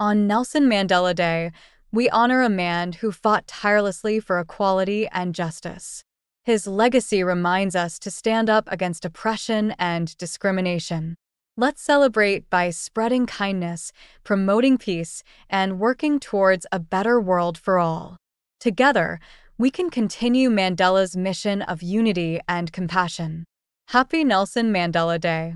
On Nelson Mandela Day, we honor a man who fought tirelessly for equality and justice. His legacy reminds us to stand up against oppression and discrimination. Let's celebrate by spreading kindness, promoting peace, and working towards a better world for all. Together, we can continue Mandela's mission of unity and compassion. Happy Nelson Mandela Day!